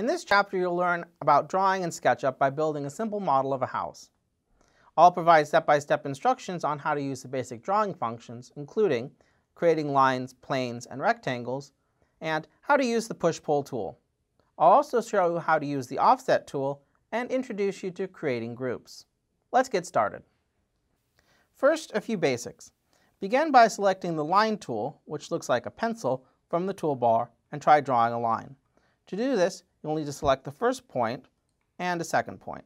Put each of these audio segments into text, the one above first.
In this chapter, you'll learn about drawing in SketchUp by building a simple model of a house. I'll provide step-by-step -step instructions on how to use the basic drawing functions, including creating lines, planes, and rectangles, and how to use the push-pull tool. I'll also show you how to use the offset tool and introduce you to creating groups. Let's get started. First, a few basics. Begin by selecting the Line tool, which looks like a pencil, from the toolbar and try drawing a line. To do this, you'll need to select the first point and a second point.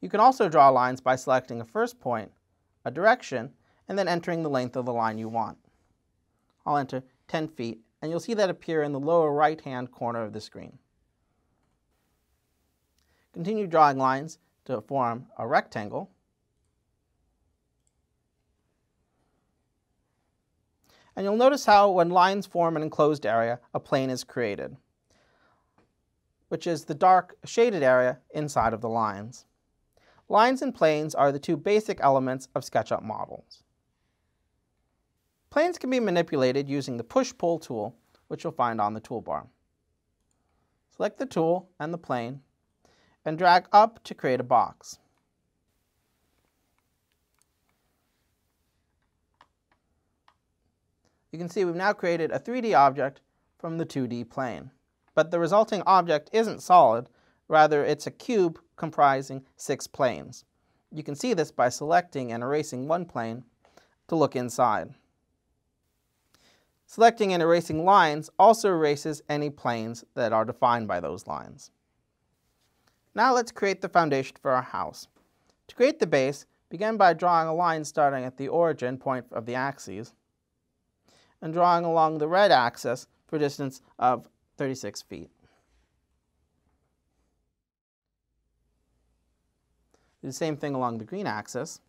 You can also draw lines by selecting a first point, a direction, and then entering the length of the line you want. I'll enter 10 feet, and you'll see that appear in the lower right-hand corner of the screen. Continue drawing lines to form a rectangle. And you'll notice how when lines form an enclosed area, a plane is created, which is the dark shaded area inside of the lines. Lines and planes are the two basic elements of SketchUp models. Planes can be manipulated using the push-pull tool, which you'll find on the toolbar. Select the tool and the plane, and drag up to create a box. You can see we've now created a 3D object from the 2D plane. But the resulting object isn't solid, rather it's a cube comprising six planes. You can see this by selecting and erasing one plane to look inside. Selecting and erasing lines also erases any planes that are defined by those lines. Now let's create the foundation for our house. To create the base, begin by drawing a line starting at the origin point of the axes and drawing along the red axis for a distance of 36 feet. Do the same thing along the green axis.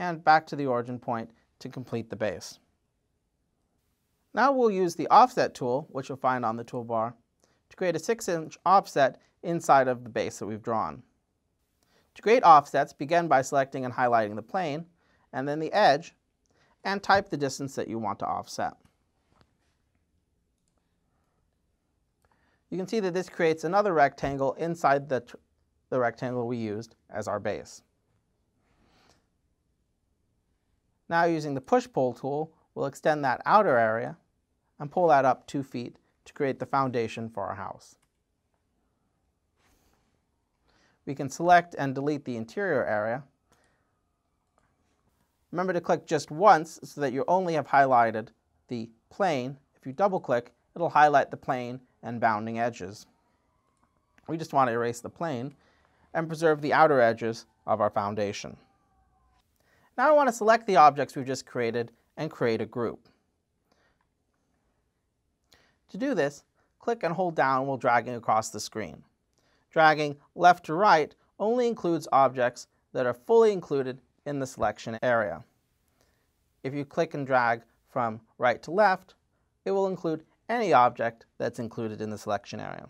and back to the origin point to complete the base. Now we'll use the offset tool, which you'll find on the toolbar, to create a 6-inch offset inside of the base that we've drawn. To create offsets, begin by selecting and highlighting the plane, and then the edge, and type the distance that you want to offset. You can see that this creates another rectangle inside the, the rectangle we used as our base. Now using the push-pull tool, we'll extend that outer area and pull that up two feet to create the foundation for our house. We can select and delete the interior area. Remember to click just once so that you only have highlighted the plane. If you double click, it'll highlight the plane and bounding edges. We just want to erase the plane and preserve the outer edges of our foundation. Now I want to select the objects we've just created and create a group. To do this, click and hold down while dragging across the screen. Dragging left to right only includes objects that are fully included in the selection area. If you click and drag from right to left, it will include any object that's included in the selection area.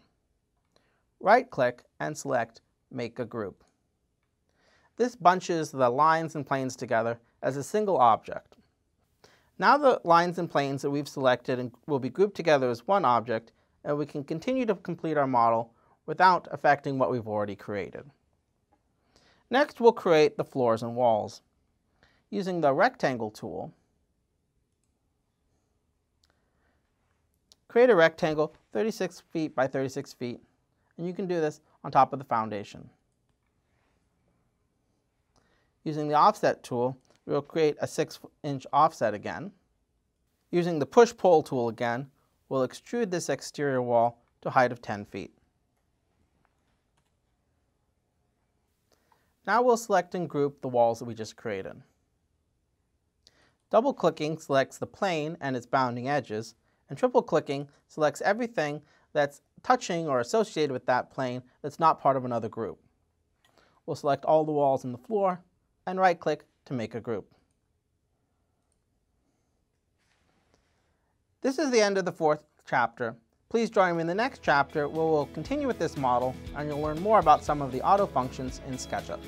Right-click and select Make a Group. This bunches the lines and planes together as a single object. Now the lines and planes that we've selected will be grouped together as one object, and we can continue to complete our model without affecting what we've already created. Next, we'll create the floors and walls. Using the Rectangle tool, create a rectangle 36 feet by 36 feet, and you can do this on top of the foundation. Using the offset tool, we will create a 6-inch offset again. Using the push-pull tool again, we'll extrude this exterior wall to a height of 10 feet. Now we'll select and group the walls that we just created. Double-clicking selects the plane and its bounding edges, and triple-clicking selects everything that's touching or associated with that plane that's not part of another group. We'll select all the walls in the floor and right-click to make a group. This is the end of the fourth chapter. Please join me in the next chapter where we'll continue with this model and you'll learn more about some of the auto functions in SketchUp.